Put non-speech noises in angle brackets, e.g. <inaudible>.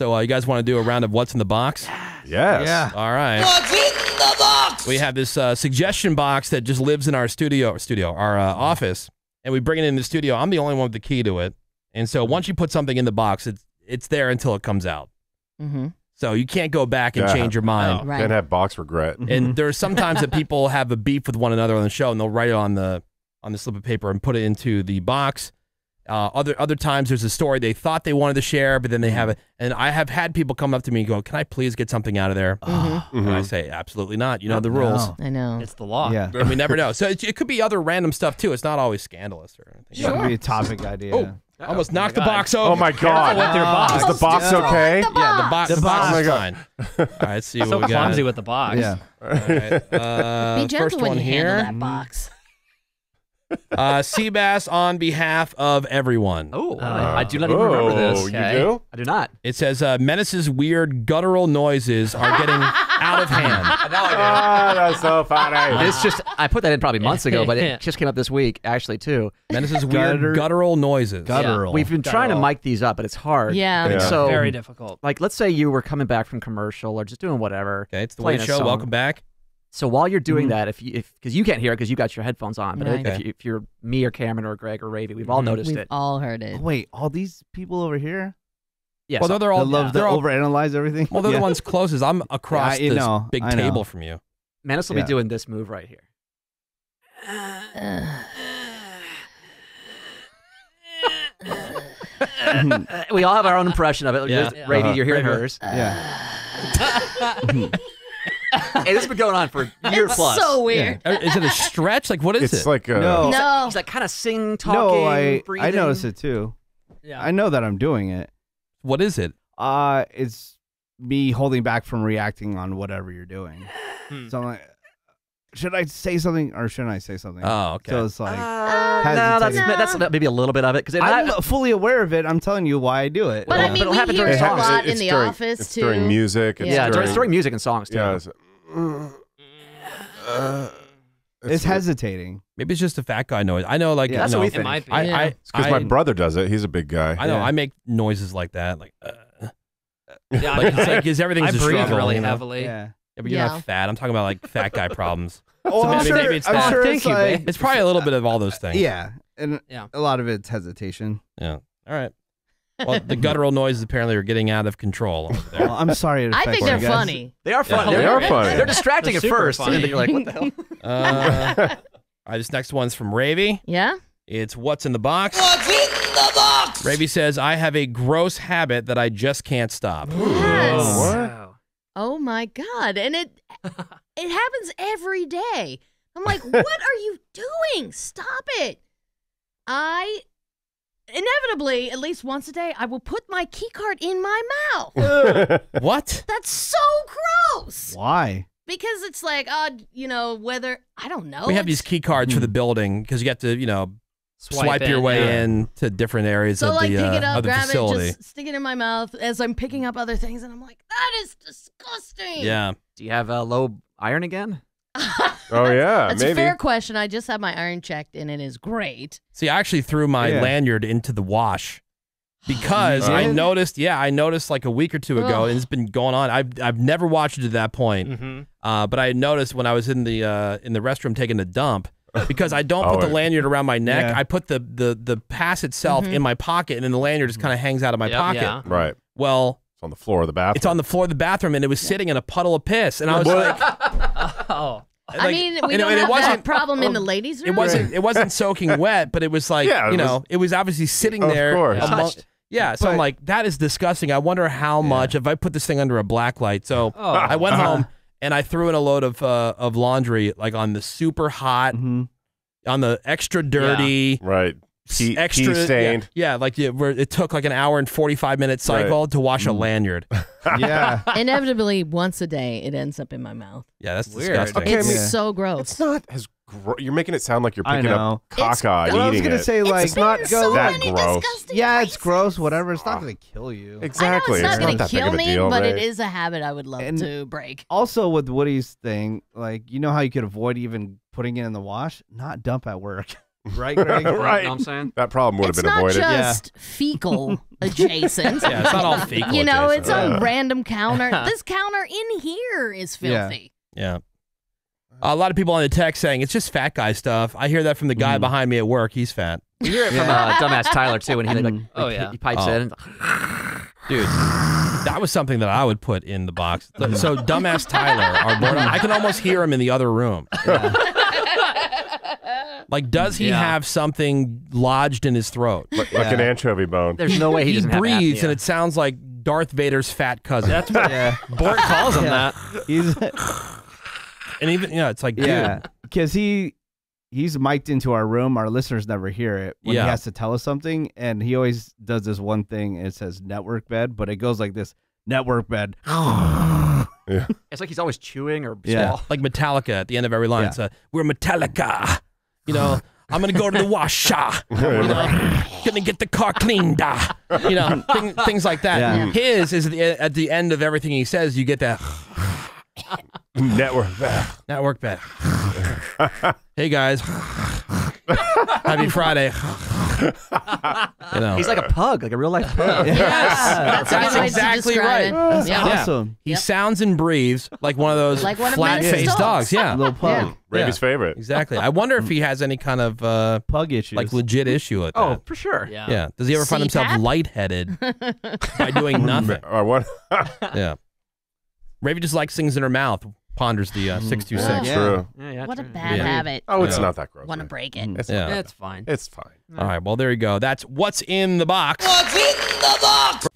So uh, you guys want to do a round of what's in the box? Yes. Yeah. All right. What's in the box? We have this uh, suggestion box that just lives in our studio, studio, our uh, office, and we bring it in the studio. I'm the only one with the key to it, and so once you put something in the box, it's it's there until it comes out. Mm-hmm. So you can't go back and Yeah. change your mind. Right. Can't have box regret. And there's sometimes that people have a beef with one another on the show, and they'll write it on the on the slip of paper and put it into the box. Uh, other other times, there's a story they thought they wanted to share, but then they have it. And I have had people come up to me and go, "Can I please get something out of there?" And I say, "Absolutely not. You know the rules." No. I know. It's the law. Yeah. And we never <laughs> know. So it, it could be other random stuff too. It's not always scandalous or anything. That could be a topic idea. Oh, almost knocked the box over. Oh my God! with their box. Is the box okay? Yeah, the box. The, box, Oh my God. fine. All right, let's see <laughs> what So we got. So clumsy with the box. Yeah. All right, uh, Be gentle first when one you here. handle that box. Uh, Seabass on behalf of everyone. Oh, I do not even remember this. Oh, you do? I do not. It says uh, Menace's weird guttural noises are getting <laughs> out of hand. Ah, that's so funny. This just I put that in probably months ago, but it <laughs> just came up this week actually too. Menace's weird Gutter- guttural noises. Guttural. We've been trying to mic these up, but it's hard. Yeah. And Yeah. So very difficult. like let's say you were coming back from commercial or just doing whatever. Okay, it's the playing Show. Welcome back. So while you're doing Mhm. that, if you if because you can't hear it because you got your headphones on, but Right. if, you, if you're me or Cameron or Greg or Ravey, we've all Mhm. noticed We've it. all heard it. Oh, Wait, all these people over here? Yes. Well, they're, they're all They love they're to all, overanalyze everything. well, they're Yeah. the ones closest. I'm <laughs> across Yeah, you this know, big I know. table from you. Menace will Yeah. be doing this move right here. <sighs> <laughs> We all have our own impression of it. Yeah. Just- Ravey, Uh-huh. you're hearing Right hers. Yeah. <laughs> <laughs> and this has been going on for <laughs> a year It's plus. so weird. Uh, Is it a stretch? Like what is It's it? like a, No. No. He's like kind of sing, talking, No, I I notice it too. Yeah. I know that I'm doing it. what is it? Uh it's me holding back from reacting on whatever you're doing. Hmm. So I'm like, should I say something or shouldn't I say something? Oh, okay. So it's like Uh, no, that's hesitating. that's maybe a little bit of it because I'm might, fully aware of it. I'm telling you why I do it. But Well, I mean, it'll we happen hear it a songs. lot in the during, office it's too. during music. It's Yeah. yeah, during, during, during music and songs too. Yeah, it's, uh, it's hesitating. Maybe it's just a fat guy noise. I know, like Yeah. That's know, what we think. might be. I, Yeah. I, It's because I, my brother does it. He's a big guy. I know. Yeah. I make noises like that. Like, uh, Yeah, like it's like 'cause everything's I a breathe struggle, really you know? heavily. Yeah. Yeah, but you're Yeah. not fat. I'm talking about like fat guy problems. <laughs> Oh, So I'm maybe- sure, maybe it's I'm that. sure Thank it's you, like, babe. It's probably a little bit of all those things. yeah, and Yeah. a lot of it's hesitation. Yeah. All right. Well, the guttural noises apparently are getting out of control over there. Well, I'm sorry. It I think they're guys. funny. They are fun. Yeah. They are funny. They're distracting They're at super first, funny. and then you're like, "What the hell?" <laughs> Uh, all right, this next one's from Ravey. Yeah. It's what's in the box. What's in the box? Ravey says, I have a gross habit that I just can't stop. Yes. Wow. Oh my god! And it it happens every day. I'm like, <laughs> what are you doing? Stop it! I inevitably, at least once a day, I will put my key card in my mouth. <laughs> <laughs> What? That's so gross. Why? Because it's like, uh, you know, whether I don't know. we have these it's- key cards for the building because you have to, you know, swipe, your in, way yeah. in to different areas So of like the, pick uh, it up, of the grab facility. it, just stick it in my mouth as I'm picking up other things, and I'm like, that is disgusting. Yeah. Do you have a low iron again? <laughs> Oh yeah, That's a fair question. I just had my iron checked, and it is great. See, I actually threw my Yeah. lanyard into the wash <gasps> because You I noticed. Yeah, I noticed like a week or two ago, Ugh. and it's been going on. I've I've never watched it to that point, Mm-hmm. uh, but I noticed when I was in the uh, in the restroom taking a dump. Because I don't Oh, put the <laughs> it- lanyard around my neck, Yeah. I put the, the the pass itself Mhm. in my pocket, and then the lanyard just kind of hangs out of my Yep, pocket. yeah. Right. Well, It's on the floor of the bathroom. it's on the floor of the bathroom, and it was sitting in a puddle of piss, and I was like, <laughs> Oh. I mean, we and it- don't and it have that wasn't- problem in the ladies' room. It wasn't. It wasn't soaking <laughs> wet, but it was like Yeah, it you know, was- it was obviously sitting there. Of there. course. among- yeah, so I'm like, that is disgusting. I wonder how much if I put this thing under a black light. So Oh. I went home and I threw in a load of uh, of laundry, like on the super hot, hmm on the extra dirty, right. S- Pee- pee extra stained. Yeah, yeah, like yeah, where it took like an hour and forty five minute cycle to wash a mm. lanyard. <laughs> Yeah. <laughs> Inevitably, once a day, it ends up in my mouth. Yeah, that's Weird. disgusting. Okay, I It's mean- so gross. It's not as. Gro- you're making it sound like you're I picking know. up caca It's- and Well, I was gonna it. say like it's not so that many gross. disgusting yeah, it's gross. Whatever. It's not gonna ah. kill you. exactly. I know it's not going to kill a me, deal, but it right? is a habit I would love And- to break. Also, with Woody's thing, like you know how you could avoid even putting it in the wash, not dump at work. <laughs> Right, Greg? <laughs> You know right. what I'm saying? That problem would have it's been not avoided. just fecal <laughs> adjacent. Yeah, it's not all <laughs> fecal You know, adjacent. it's a random counter. this counter in here is filthy. Yeah. A lot of people on the text saying it's just fat guy stuff. I hear that from the guy Mm. behind me at work. He's fat. You hear it from uh, dumbass Tyler too when he like, Mm. like, Oh, yeah. he pipes Oh. in. Dude, that was something that I would put in the box. So, dumbass Tyler, our board, I can almost hear him in the other room. Like, does he Yeah. have something lodged in his throat? Like, like an anchovy bone. There's no way he, he doesn't have breathes, apnea. and it sounds like Darth Vader's fat cousin. That's what <laughs> Yeah. Bort calls him that. <laughs> He's and even, yeah, it's like, yeah, because he he's mic'd into our room. Our listeners never hear it when Yeah. he has to tell us something, and he always does this one thing. And it says network bed, but it goes like this: network bed. <gasps> It's like he's always chewing or Yeah. swall- like Metallica at the end of every line. Yeah. It's a, we're Metallica. You know, <laughs> I'm gonna go to the washer. <laughs> You know, gonna get the car cleaned. ah. You know, <laughs> thing, things like that. Yeah. His is at the, at the end of everything he says. You get that Network. network bed. hey guys, happy Friday. <laughs> You know, He's like a pug, like a real life pug. <laughs> yes, That's, a good way exactly right. That's Yeah. Yeah. awesome. He Yep. sounds and breathes like one of <laughs> those Like one of flat-faced dogs. dogs. Yeah, Little pug, Ravey's favorite. exactly. I wonder if he has any kind of uh, pug issue, like legit issue with that. Oh, for sure. Yeah. Yeah. Does he ever find himself CPAP? lightheaded by doing nothing? I want. Yeah. Ravey just likes things in her mouth. Ponders the uh, six two six. Yeah. True. Yeah, yeah, What a true. bad Yeah. habit. Oh, it's Yeah. not that gross. Want to break it. It's, Yeah. That's fine. it's fine. All right. Well, there you go. That's what's in the box. What's in the box?